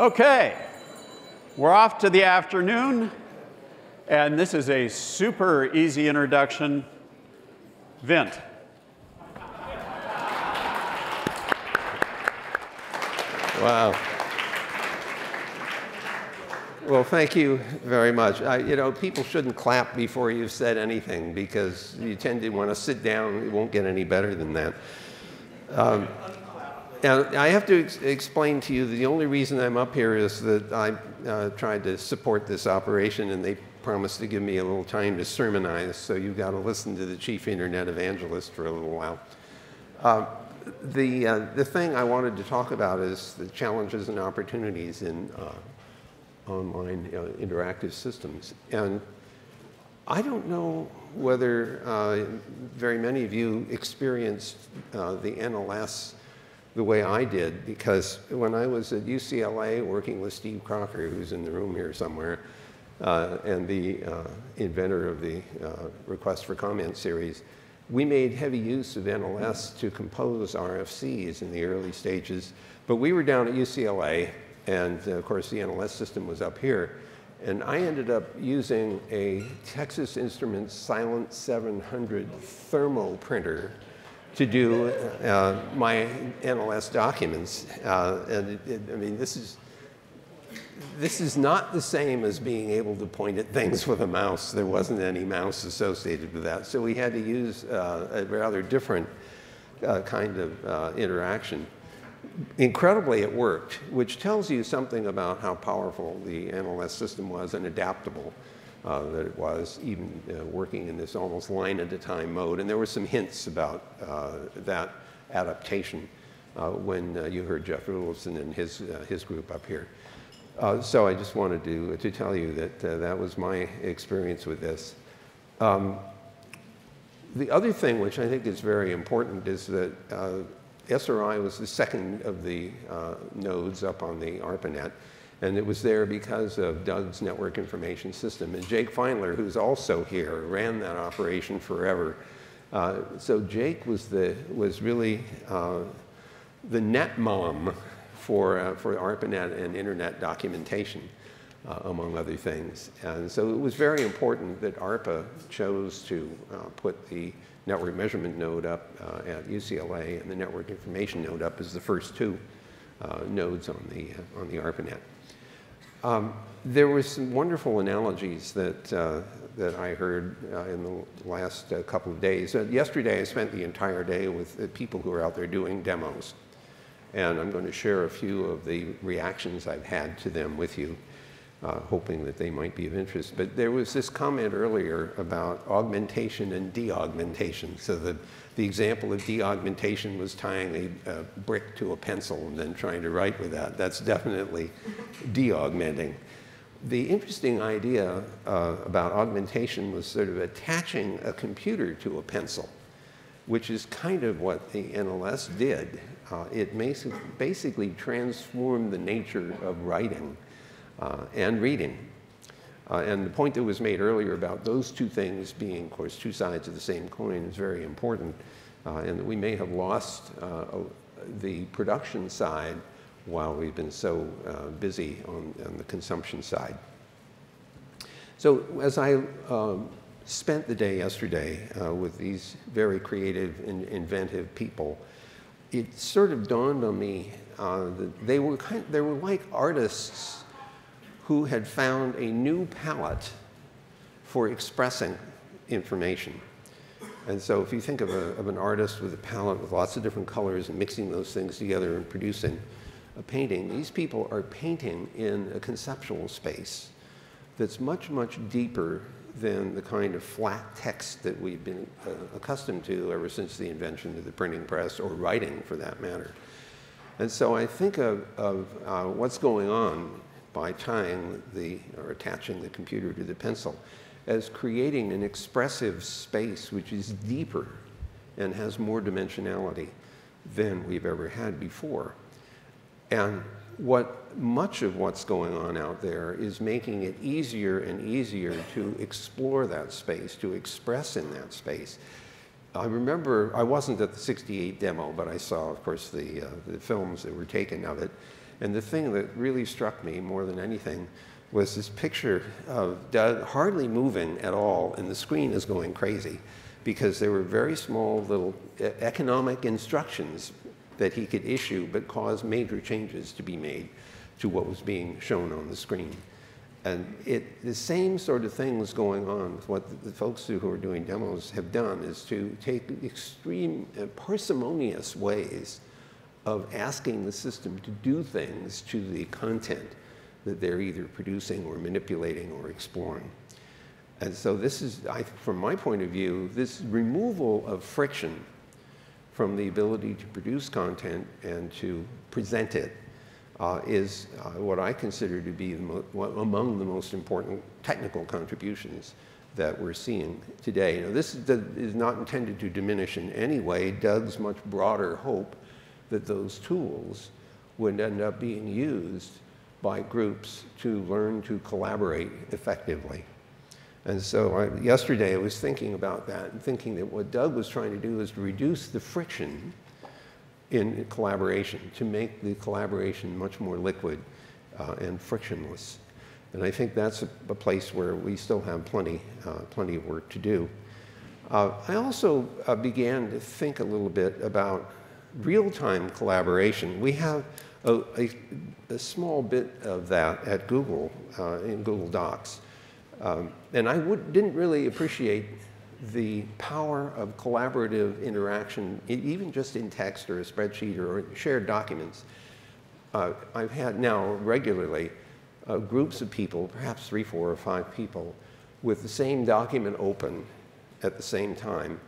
Okay, we're off to the afternoon, and this is a super easy introduction. Vint. Wow. Well, thank you very much. I, you know, people shouldn't clap before you've said anything because you tend to want to sit down. It won't get any better than that. Um, and I have to ex explain to you the only reason I'm up here is that I uh, tried to support this operation and they promised to give me a little time to sermonize, so you've got to listen to the chief internet evangelist for a little while. Uh, the, uh, the thing I wanted to talk about is the challenges and opportunities in uh, online uh, interactive systems. And I don't know whether uh, very many of you experienced the NLS the way I did, because when I was at UCLA working with Steve Crocker, who's in the room here somewhere, uh, and the uh, inventor of the uh, Request for Comment series, we made heavy use of NLS to compose RFCs in the early stages. But we were down at UCLA, and of course the NLS system was up here. And I ended up using a Texas Instruments Silent 700 thermo printer to do uh, my NLS documents. Uh, and it, it, I mean, this is, this is not the same as being able to point at things with a mouse. There wasn't any mouse associated with that. So we had to use uh, a rather different uh, kind of uh, interaction. Incredibly, it worked, which tells you something about how powerful the NLS system was and adaptable uh, that it was, even uh, working in this almost line at a time mode. And there were some hints about uh, that adaptation uh, when uh, you heard Jeff Rulifson and his, uh, his group up here. so I just wanted to, to tell you that that was my experience with this. Um, the other thing which I think is very important is that SRI was the second of the nodes up on the ARPANET. And it was there because of Doug's network information system. And Jake Feinler, who's also here, ran that operation forever. Uh, so Jake was, the, was really uh, the net mom for, uh, for ARPANET and internet documentation, uh, among other things. And so it was very important that ARPA chose to uh, put the network measurement node up uh, at UCLA and the network information node up as the first two nodes on the, on the ARPANET. Um, there were some wonderful analogies that, uh, that I heard uh, in the last uh, couple of days. Uh, yesterday, I spent the entire day with people who are out there doing demos. And I'm going to share a few of the reactions I've had to them with you, uh, hoping that they might be of interest. But there was this comment earlier about augmentation and de-augmentation. So the the example of de-augmentation was tying a, a, brick to a pencil and then trying to write with that. That's definitely de-augmenting. The interesting idea uh, about augmentation was sort of attaching a computer to a pencil, which is kind of what the NLS did. Uh, it basically transformed the nature of writing uh, and reading. Uh, and the point that was made earlier about those two things being, of course, two sides of the same coin is very important. Uh, and that we may have lost uh, the production side while we've been so uh, busy on, on, the consumption side. So as I um, spent the day yesterday uh, with these very creative and inventive people, it sort of dawned on me uh, that they were, kind of, they were like artists who had found a new palette for expressing information. And so if you think of, a, of, an artist with a palette with lots of different colors and mixing those things together and producing a painting, these people are painting in a conceptual space that's much, much deeper than the kind of flat text that we've been uh, accustomed to ever since the invention of the printing press or writing for that matter. And so I think of, of uh, what's going on by tying the, or attaching the computer to the pencil, as creating an expressive space which is deeper and has more dimensionality than we've ever had before. And what much of what's going on out there is making it easier and easier to explore that space, to express in that space. I remember, I wasn't at the 68 demo, but I saw, of course, the, uh, the films that were taken of it. And the thing that really struck me more than anything was this picture of Doug hardly moving at all, and the screen is going crazy because there were very small little economic instructions that he could issue but cause major changes to be made to what was being shown on the screen. And it, the same sort of thing was going on with what the folks who are doing demos have done is to take extreme uh, parsimonious ways of asking the system to do things to the content that they're either producing or manipulating or exploring. And so this is, I, from my point of view, this removal of friction from the ability to produce content and to present it uh, is uh, what I consider to be the among the most important technical contributions that we're seeing today. Now, this is not intended to diminish in any way Doug's much broader hope that those tools would end up being used by groups to learn to collaborate effectively. And so I, yesterday I was thinking about that and thinking that what Doug was trying to do is to reduce the friction in collaboration, to make the collaboration much more liquid uh, and frictionless. And I think that's a, a place where we still have plenty, uh, plenty of work to do. Uh, I also uh, began to think a little bit about real-time collaboration. We have a, a, a, small bit of that at Google uh, in Google Docs. Um, and I would, didn't really appreciate the power of collaborative interaction, even just in text or a spreadsheet or shared documents. Uh, I've had now regularly uh, groups of people, perhaps three, four, or five people, with the same document open at the same time,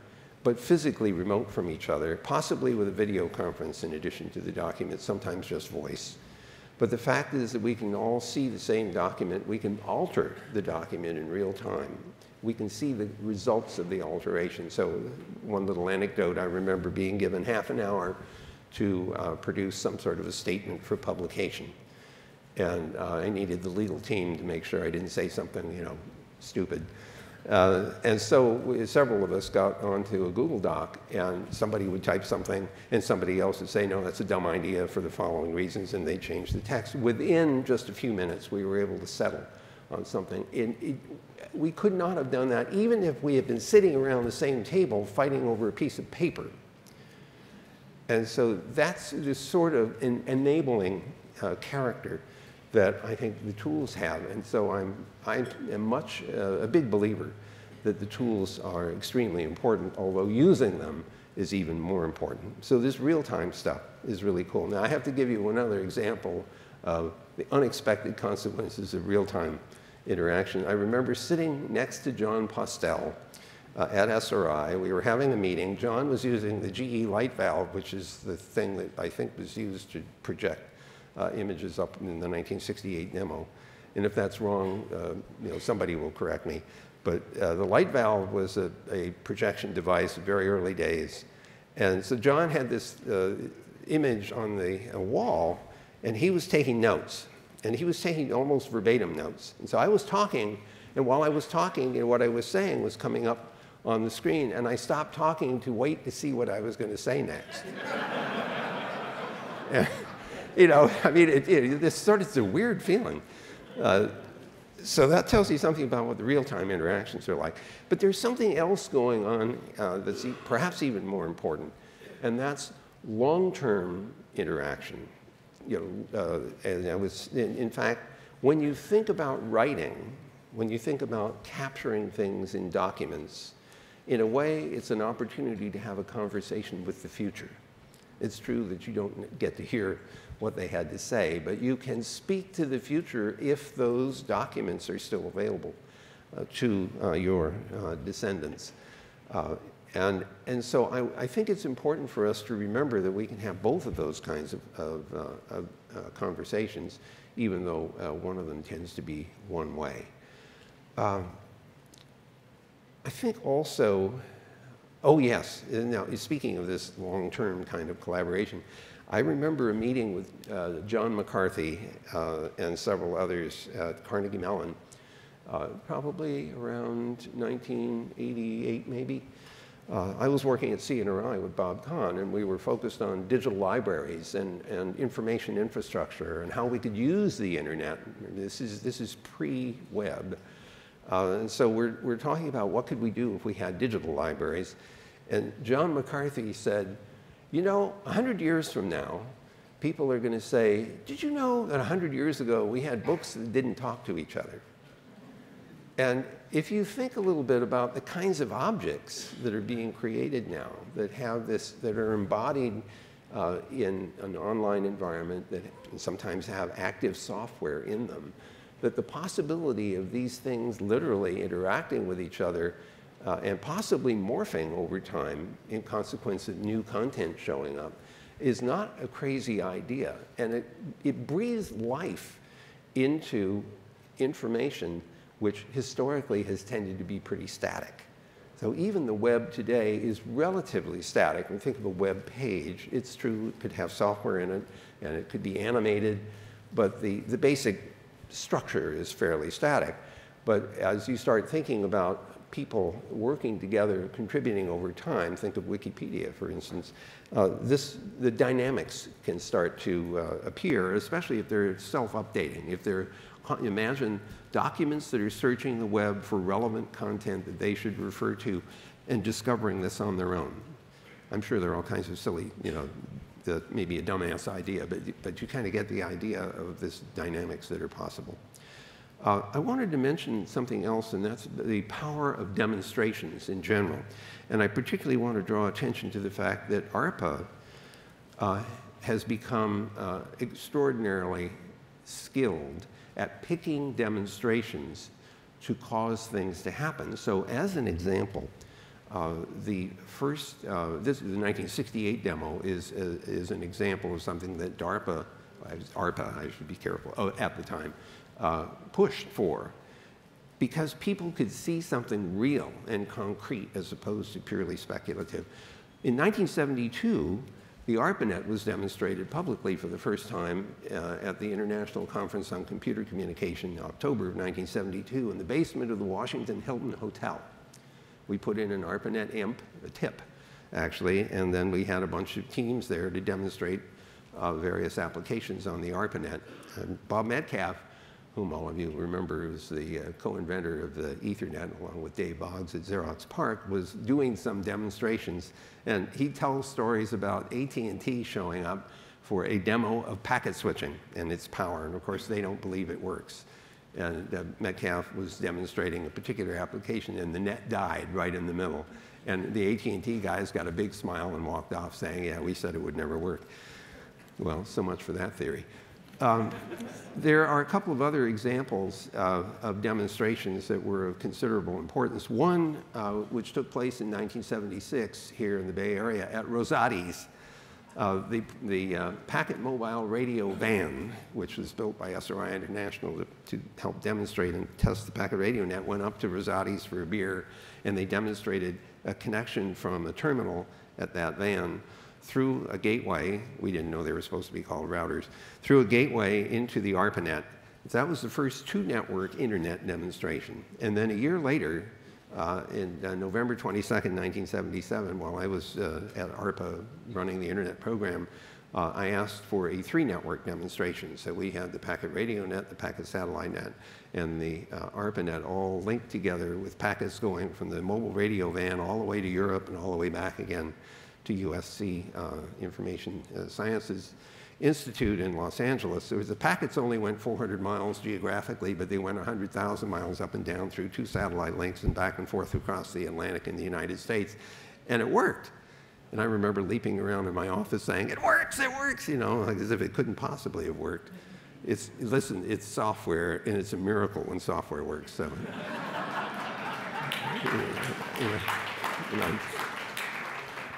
but physically remote from each other, possibly with a video conference in addition to the document, sometimes just voice. But the fact is that we can all see the same document. We can alter the document in real time we can see the results of the alteration. So one little anecdote, I remember being given half an hour to uh, produce some sort of a statement for publication. And uh, I needed the legal team to make sure I didn't say something, you know, stupid. Uh, and so we, several of us got onto a Google Doc, and somebody would type something, and somebody else would say, no, that's a dumb idea for the following reasons, and they change the text. Within just a few minutes, we were able to settle on something. It, it, we could not have done that even if we had been sitting around the same table fighting over a piece of paper. And so that's the sort of enabling uh, character that I think the tools have. And so I'm, I am much uh, a big believer that the tools are extremely important, although using them is even more important. So this real-time stuff is really cool. Now I have to give you another example of the unexpected consequences of real-time interaction. I remember sitting next to Jon Postel uh, at SRI. We were having a meeting. Jon was using the GE light valve, which is the thing that I think was used to project uh, images up in the 1968 demo. And if that's wrong, uh, you know, somebody will correct me. But uh, the light valve was a, a, projection device very early days. And so Jon had this uh, image on the wall, and he was taking notes and he was taking almost verbatim notes. And so I was talking, and while I was talking, you know, what I was saying was coming up on the screen, and I stopped talking to wait to see what I was going to say next. you know, I mean, it, it, this sort of it's a weird feeling. Uh, so that tells you something about what the real-time interactions are like. But there's something else going on uh, that's perhaps even more important, and that's long-term interaction you know, uh, and I was, in, in fact, when you think about writing, when you think about capturing things in documents, in a way, it's an opportunity to have a conversation with the future. It's true that you don't get to hear what they had to say, but you can speak to the future if those documents are still available uh, to uh, your uh, descendants. Uh, and, and so I, I, think it's important for us to remember that we can have both of those kinds of, of, uh, of uh, conversations, even though one of them tends to be one way. Um, I think also, oh yes, now speaking of this long-term kind of collaboration, I remember a meeting with uh, John McCarthy uh, and several others at Carnegie Mellon, uh, probably around 1988 maybe, Uh, I was working at CNRI with Bob Kahn, and we were focused on digital libraries and, and information infrastructure and how we could use the internet. This is, this is pre-web. Uh, and so we're, we're talking about what could we do if we had digital libraries. And John McCarthy said, you know, 100 years from now, people are going to say, did you know that 100 years ago we had books that didn't talk to each other? And if you think a little bit about the kinds of objects that are being created now that have this, that are embodied uh, in an online environment that sometimes have active software in them, that the possibility of these things literally interacting with each other uh, and possibly morphing over time in consequence of new content showing up is not a crazy idea. And it, it breathes life into information which historically has tended to be pretty static. So even the web today is relatively static. When you think of a web page, it's true it could have software in it and it could be animated, but the, the basic structure is fairly static. But as you start thinking about people working together, contributing over time, think of Wikipedia, for instance, uh, this, the dynamics can start to uh, appear, especially if they're self-updating. If they're, imagine documents that are searching the web for relevant content that they should refer to and discovering this on their own. I'm sure there are all kinds of silly, you know, the, maybe a dumbass idea, but, but you kind of get the idea of this dynamics that are possible. Uh, I wanted to mention something else, and that's the power of demonstrations in general. And I particularly want to draw attention to the fact that ARPA uh, has become uh, extraordinarily skilled at picking demonstrations to cause things to happen. So as an example, uh, the first, uh, this the 1968 demo is, uh, is an example of something that DARPA, ARPA, I should be careful, oh, at the time, uh, pushed for because people could see something real and concrete as opposed to purely speculative. In 1972, the ARPANET was demonstrated publicly for the first time uh, at the International Conference on Computer Communication in October of 1972 in the basement of the Washington Hilton Hotel. We put in an ARPANET IMP, a tip, actually, and then we had a bunch of teams there to demonstrate uh, various applications on the ARPANET. And Bob Metcalfe, whom all of you remember was the uh, co-inventor of the Ethernet, along with Dave Boggs at Xerox PARC, was doing some demonstrations. And he tells stories about AT&T showing up for a demo of packet switching and its power. And of course, they don't believe it works. And uh, Metcalfe was demonstrating a particular application, and the net died right in the middle. And the AT&T guys got a big smile and walked off saying, yeah, we said it would never work. Well, so much for that theory. Um, there are a couple of other examples uh, of demonstrations that were of considerable importance. One, uh, which took place in 1976 here in the Bay Area at Rossotti's, uh, the, the uh, packet mobile radio van, which was built by SRI International to, to, help demonstrate and test the packet radio net, went up to Rossotti's for a beer, and they demonstrated a connection from a terminal at that van through a gateway, we didn't know they were supposed to be called routers, through a gateway into the ARPANET. That was the first two-network internet demonstration. And then a year later, uh, in uh, November 22nd, 1977, while I was uh, at ARPA running the internet program, uh, I asked for a three-network demonstration. So we had the packet radio net, the packet satellite net, and the uh, ARPANET all linked together with packets going from the mobile radio van all the way to Europe and all the way back again to USC uh, Information Sciences Institute in Los Angeles. There was the packets only went 400 miles geographically, but they went 100,000 miles up and down through two satellite links and back and forth across the Atlantic in the United States. And it worked. And I remember leaping around in my office saying, it works, it works, you know, like as if it couldn't possibly have worked. It's, listen, it's software, and it's a miracle when software works, so.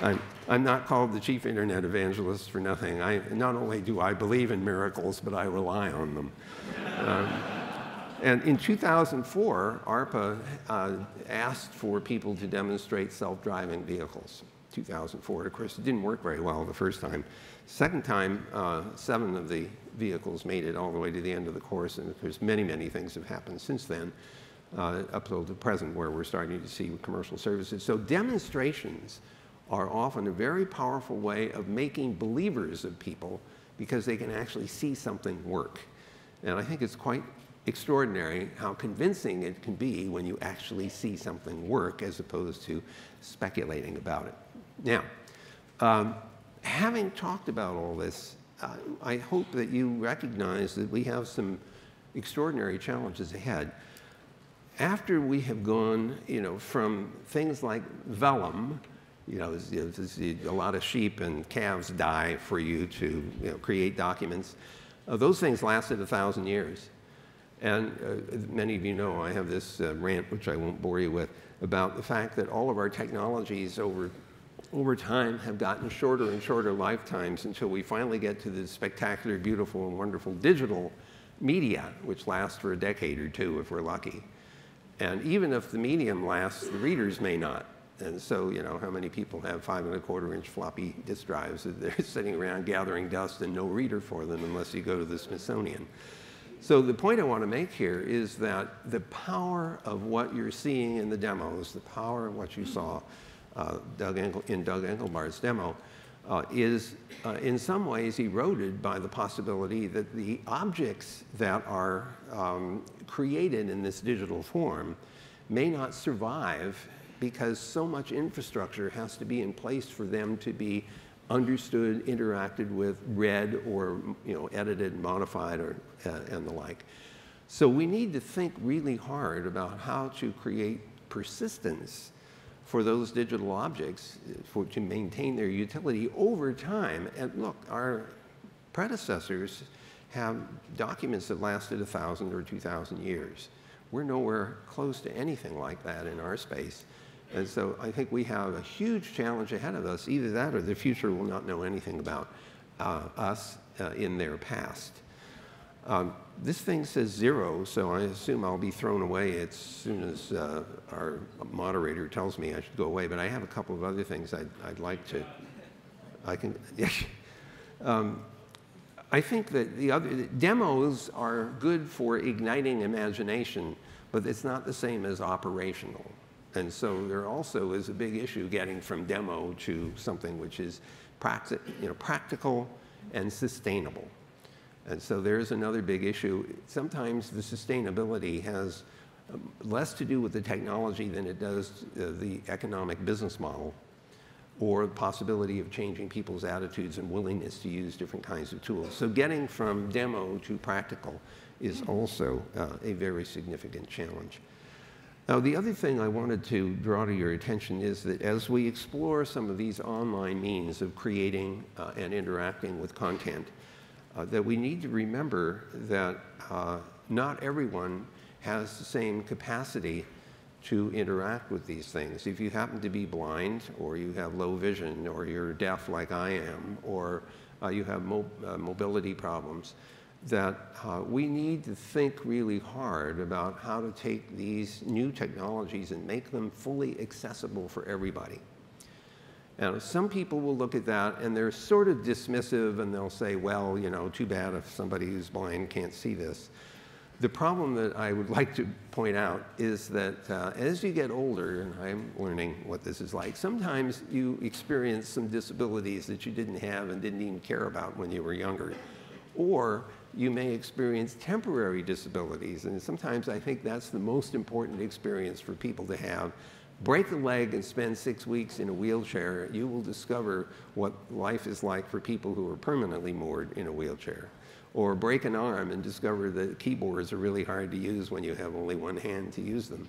I'm, I'm not called the chief internet evangelist for nothing. I, not only do I believe in miracles, but I rely on them. Um, and in 2004, ARPA uh, asked for people to demonstrate self-driving vehicles. 2004, of course, it didn't work very well the first time. Second time, uh, seven of the vehicles made it all the way to the end of the course, and of course, many, many things have happened since then. uh, up till the present where we're starting to see commercial services. So demonstrations are often a very powerful way of making believers of people because they can actually see something work. And I think it's quite extraordinary how convincing it can be when you actually see something work as opposed to speculating about it. Now, um, having talked about all this, uh, I hope that you recognize that we have some extraordinary challenges ahead. After we have gone, you know, from things like vellum, you know, a lot of sheep and calves die for you to you know, create documents. Uh, those things lasted a thousand years. And uh, many of you know I have this uh, rant, which I won't bore you with, about the fact that all of our technologies over, over time have gotten shorter and shorter lifetimes until we finally get to the spectacular, beautiful, and wonderful digital media, which lasts for a decade or two if we're lucky. And even if the medium lasts, the readers may not. And so, you know, how many people have five and a quarter inch floppy disk drives that they're sitting around gathering dust and no reader for them unless you go to the Smithsonian. So the point I want to make here is that the power of what you're seeing in the demos, the power of what you saw uh, Doug in Doug Engelbart's demo, uh, is uh, in some ways eroded by the possibility that the objects that are um, created in this digital form may not survive because so much infrastructure has to be in place for them to be understood, interacted with, read, or you know, edited, modified, or, uh, and the like. So we need to think really hard about how to create persistence for those digital objects uh, for, to maintain their utility over time. And look, our predecessors have documents that lasted 1,000 or 2,000 years. We're nowhere close to anything like that in our space. And so I think we have a huge challenge ahead of us. Either that or the future will not know anything about uh, us uh, in their past. Um, this thing says zero, so I assume I'll be thrown away as soon as uh, our moderator tells me I should go away. But I have a couple of other things I'd, I'd like to. I can. um, I think that the other demos are good for igniting imagination, but it's not the same as operational. And so there also is a big issue getting from demo to something which is practi you know, practical and sustainable. And so there's another big issue. Sometimes the sustainability has um, less to do with the technology than it does uh, the economic business model or the possibility of changing people's attitudes and willingness to use different kinds of tools. So getting from demo to practical is also uh, a very significant challenge. Now, the other thing I wanted to draw to your attention is that as we explore some of these online means of creating uh, and interacting with content, uh, that we need to remember that uh, not everyone has the same capacity to interact with these things. If you happen to be blind, or you have low vision, or you're deaf like I am, or uh, you have mo uh, mobility problems, that uh, we need to think really hard about how to take these new technologies and make them fully accessible for everybody. Now, some people will look at that and they're sort of dismissive and they'll say, well, you know, too bad if somebody who's blind can't see this. The problem that I would like to point out is that uh, as you get older, and I'm learning what this is like, sometimes you experience some disabilities that you didn't have and didn't even care about when you were younger. Or you may experience temporary disabilities. And sometimes I think that's the most important experience for people to have. Break a leg and spend six weeks in a wheelchair, you will discover what life is like for people who are permanently moored in a wheelchair. Or break an arm and discover that keyboards are really hard to use when you have only one hand to use them.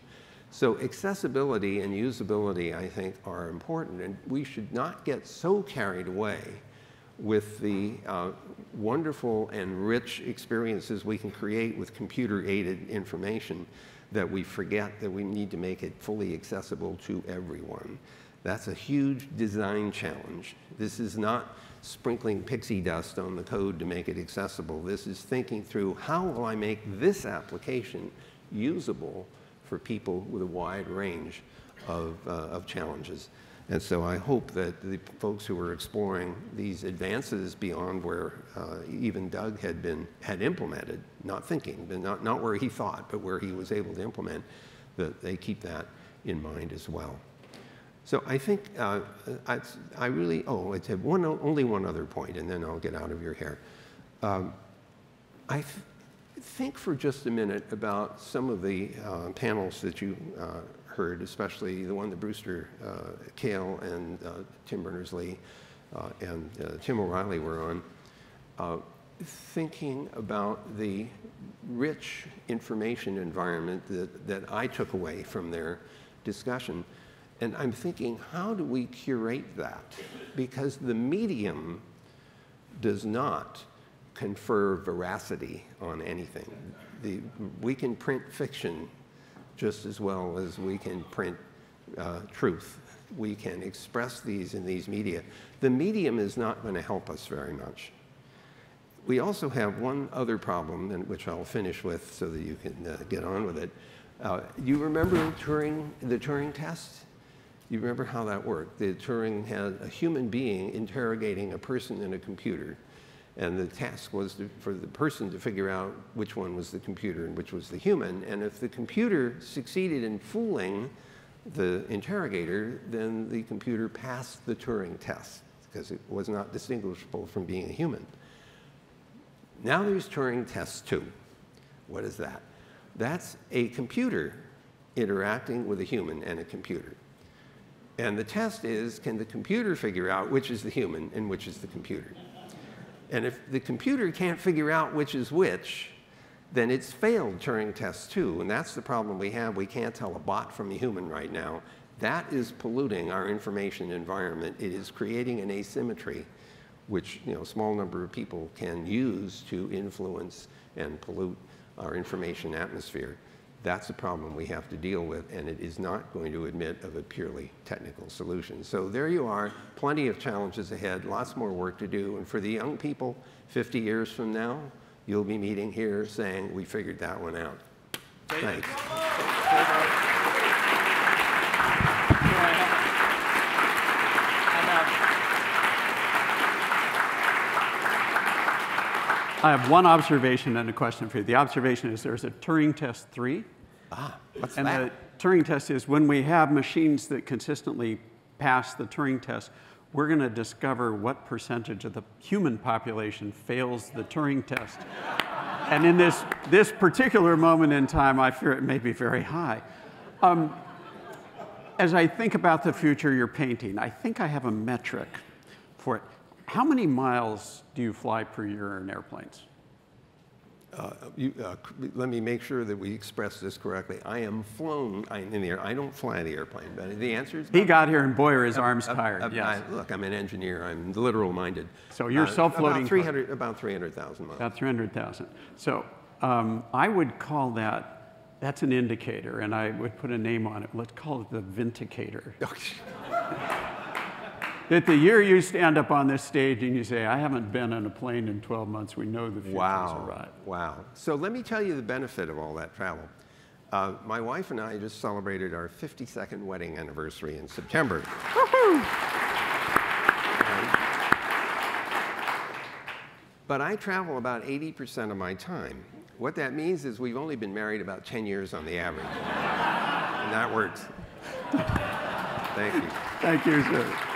So accessibility and usability, I think, are important. And we should not get so carried away with the uh, wonderful and rich experiences we can create with computer-aided information that we forget that we need to make it fully accessible to everyone. That's a huge design challenge. This is not sprinkling pixie dust on the code to make it accessible. This is thinking through how will I make this application usable for people with a wide range of, uh, of challenges. And so I hope that the folks who are exploring these advances beyond where uh, even Doug had been had implemented, not thinking, but not, not where he thought, but where he was able to implement, that they keep that in mind as well. So I think uh, I, I, really, oh, I have one, only one other point, and then I'll get out of your hair. Um, I th think for just a minute about some of the uh, panels that you uh, heard, especially the one that Brewster uh, Kahle and uh, Tim Berners-Lee uh, and Tim O'Reilly were on, thinking about the rich information environment that, that I took away from their discussion. And I'm thinking, how do we curate that? Because the medium does not confer veracity on anything. The, we can print fiction just as well as we can print uh, truth. We can express these in these media. The medium is not going to help us very much. We also have one other problem, and which I'll finish with so that you can uh, get on with it. Uh, you remember Turing, the Turing test? You remember how that worked? The Turing had a human being interrogating a person in a computer, and the task was to, for the person to figure out which one was the computer and which was the human. And if the computer succeeded in fooling the interrogator, then the computer passed the Turing test because it was not distinguishable from being a human. Now there's Turing test two. What is that? That's a computer interacting with a human and a computer. And the test is, can the computer figure out which is the human and which is the computer? And if the computer can't figure out which is which, then it's failed Turing test two. And that's the problem we have. We can't tell a bot from a human right now. That is polluting our information environment. It is creating an asymmetry which you know, a small number of people can use to influence and pollute our information atmosphere. That's a problem we have to deal with, and it is not going to admit of a purely technical solution. So there you are, plenty of challenges ahead, lots more work to do. And for the young people, 50 years from now, you'll be meeting here saying, we figured that one out. Thanks. I have one observation and a question for you. The observation is there's a Turing test three. Ah, what's and that? the Turing test is when we have machines that consistently pass the Turing test, we're going to discover what percentage of the human population fails the Turing test. and in this, this particular moment in time, I fear it may be very high. Um, as I think about the future you're painting, I think I have a metric for it. How many miles do you fly per year in airplanes? Uh, you, uh, let me make sure that we express this correctly. I am flown in the air. I don't fly the airplane, but the answer is. He got here and boy, are his arms tired. yes. I, look, I'm an engineer. I'm literal minded. So you're uh, self-floating. About 300, about 300,000 miles. About 300,000. So um, I would call that, that's an indicator, and I would put a name on it. Let's call it the vindicator. that the year you stand up on this stage and you say, I haven't been on a plane in 12 months, we know the future's wow. arrived. Wow. So let me tell you the benefit of all that travel. Uh, my wife and I just celebrated our 52nd wedding anniversary in September. but I travel about 80% of my time. What that means is we've only been married about 10 years on the average. and that works. Thank you. Thank you, sir.